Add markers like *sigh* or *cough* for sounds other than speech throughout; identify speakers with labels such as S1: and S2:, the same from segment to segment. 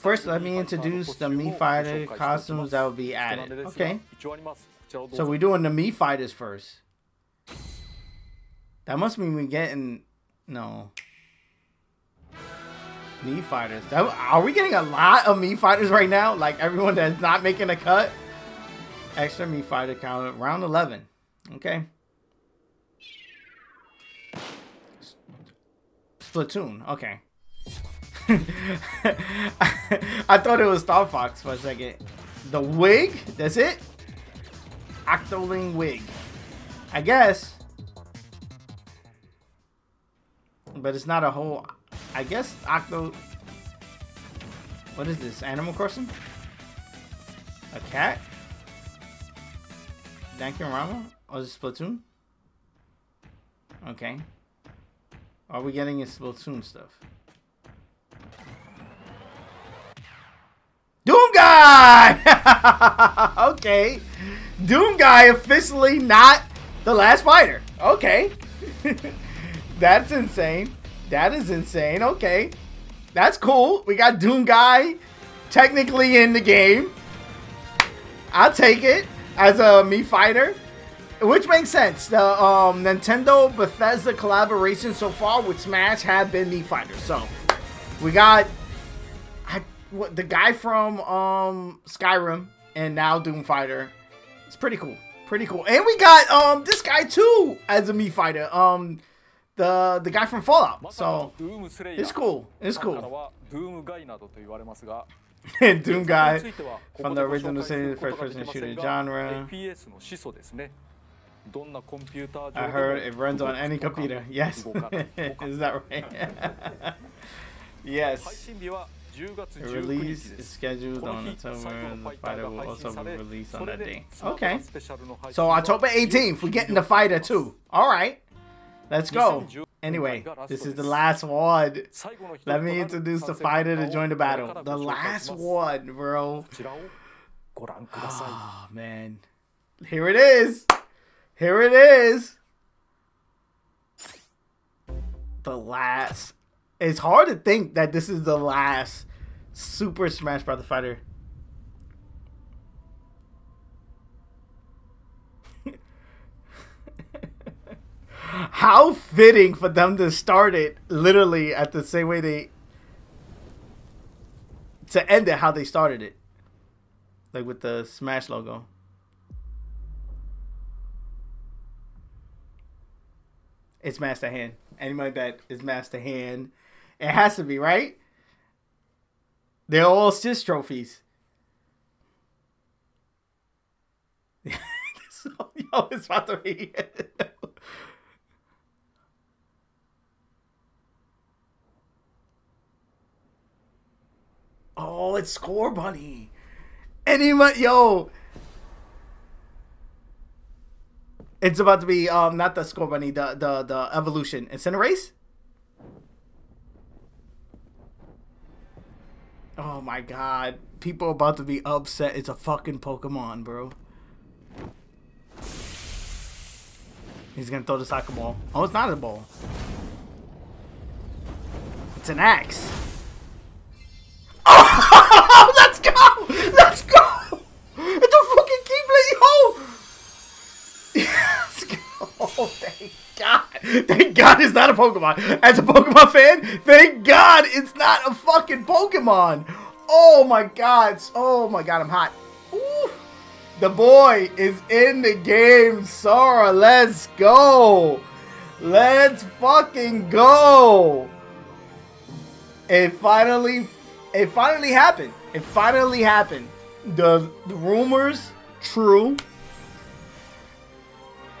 S1: first let me introduce the Mii Fighter costumes that will be added. Okay. So we're doing the Mii Fighters first. That must mean we're getting no. Mii Fighters. That, are we getting a lot of Mii Fighters right now? Like everyone that's not making a cut? Extra Mii Fighter count round 11. Okay. Splatoon. Okay. *laughs* I thought it was Star Fox for a second. The wig? That's it? Octoling wig. I guess. But it's not a whole... I guess Octo... What is this? Animal Crossing? A cat? Danganronpa? Or is it Splatoon? Okay. Are we getting a Splatoon stuff? Guy! *laughs* okay. Doom Guy officially not the last fighter. Okay. *laughs* That's insane. That is insane. Okay. That's cool. We got Doom Guy technically in the game. I'll take it as a Mii fighter. Which makes sense. The um, Nintendo Bethesda collaboration so far with Smash have been Mii fighters. So we got what, the guy from um, Skyrim and now Doom Fighter. It's pretty cool. Pretty cool. And we got um this guy too as a Mii fighter. Um the the guy from Fallout. So it's cool. It's cool. Doom guy *laughs* from the original first person shooter genre. I heard it runs on any computer. Yes. *laughs* is that right? *laughs* yes. The release is scheduled on October. and The fighter will also be released on that day. Okay. So October 18th, we're getting the fighter too. All right. Let's go. Anyway, this is the last one. Let me introduce the fighter to join the battle. The last one, bro. Oh, man. Here it is. Here it is. The last. It's hard to think that this is the last Super Smash Bros. fighter. *laughs* How fitting for them to start it literally at the same way they to end it how they started it. Like with the Smash logo. It's Master Hand. Anybody that is Master Hand. It has to be, right? They're all Sis trophies. *laughs* Yo, it's about to be. *laughs* Oh, it's Scorbunny. Anybody, yo. It's about to be um not the Scorbunny, the the the evolution. It's Cinderace. Oh my god. People about to be upset. It's a fucking Pokemon, bro. He's gonna throw the soccer ball. Oh, it's not a ball. It's an axe. Oh, *laughs* let's go! Let's go! It's a fucking Keyblade, yo! Let's go! Oh, thank God. Thank God it's not a Pokemon. As a Pokemon fan, thank God it's not a fucking Pokemon. Oh my God. Oh my God, I'm hot. Ooh. The boy is in the game, Sora. Let's go. Let's fucking go. It finally it finally happened. It finally happened. The, the rumors true.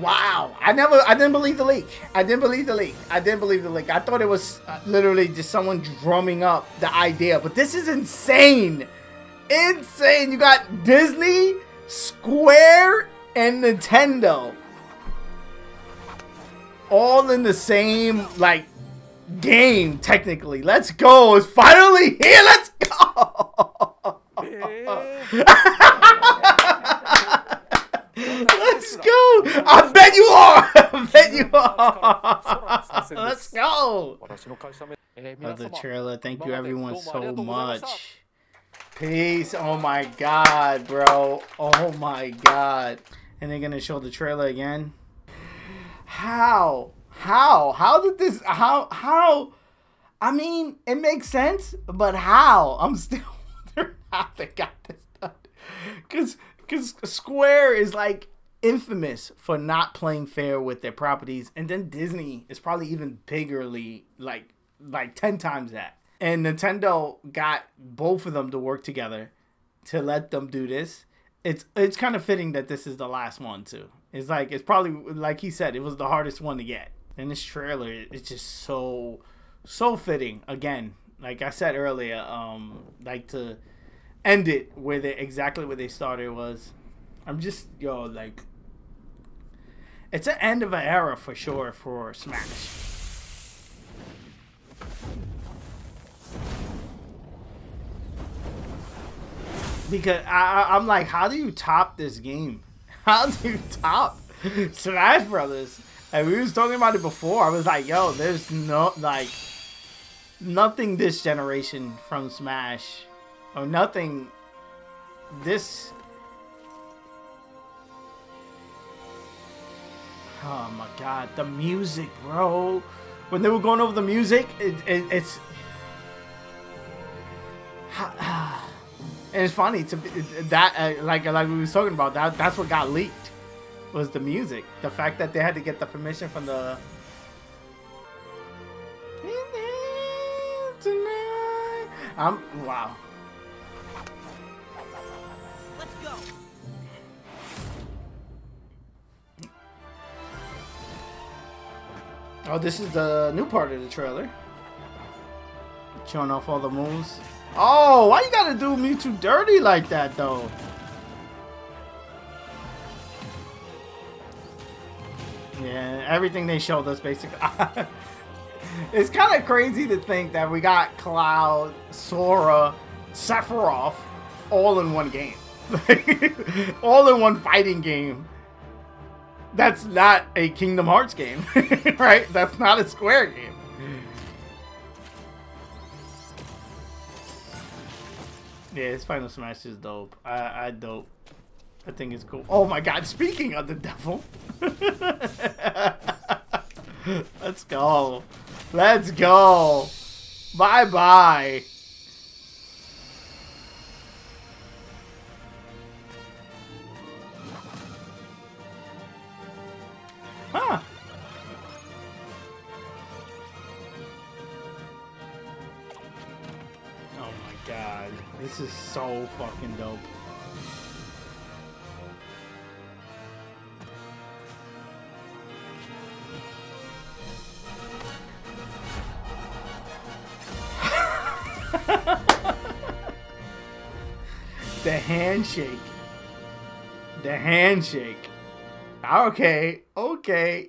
S1: Wow, I never, I didn't believe the leak. I didn't believe the leak. I didn't believe the leak. I thought it was uh, literally just someone drumming up the idea. But this is insane, insane. You got Disney, Square, and Nintendo, all in the same like game, technically. Let's go. It's finally here. Let's go. *laughs* *laughs* Let's go. I bet you are. *laughs* I bet you are. Let's go. Of the trailer. Thank you everyone so much. Peace. Oh my god, bro. Oh my god. And they're gonna show the trailer again. How? How? How did this how how I mean, it makes sense, but how? I'm still *laughs* wondering how they got this Square is like infamous for not playing fair with their properties, and then Disney is probably even biggerly like like ten times that. And Nintendo got both of them to work together to let them do this. It's it's kind of fitting that this is the last one too. It's like it's probably like he said, it was the hardest one to get. And this trailer is just so so fitting. Again, like I said earlier, um, like to end it where they exactly where they started was. I'm just yo like. It's an end of an era for sure for Smash. Because I, I'm like, how do you top this game? *laughs* How do you top Smash Brothers? And we was talking about it before. I was like, yo, there's no like nothing this generation from Smash, or nothing. This. Oh my god, the music, bro! When they were going over the music, it, it, it's. *sighs* And it's funny to that uh, like like we was talking about that that's what got leaked was the music. The fact that they had to get the permission from the. I'm wow oh this is the new part of the trailer showing off all the moves Oh, why you gotta do me too dirty like that, though? Yeah, everything they showed us, basically. *laughs* it's kind of crazy to think that we got Cloud, Sora, Sephiroth all in one game. *laughs* all in one fighting game. That's not a Kingdom Hearts game, *laughs* right? That's not a Square game. Yeah, his Final Smash is dope. I, I dope. I think it's cool. Oh my god, speaking of the devil. *laughs* Let's go. Let's go. Bye-bye. This is so fucking dope. *laughs* the handshake. The handshake. Ah, okay, okay,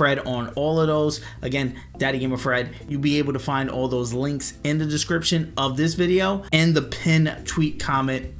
S2: Fred on all of those. Again, Daddy Gamer Fred. You'll be able to find all those links in the description of this video and the pin tweet comment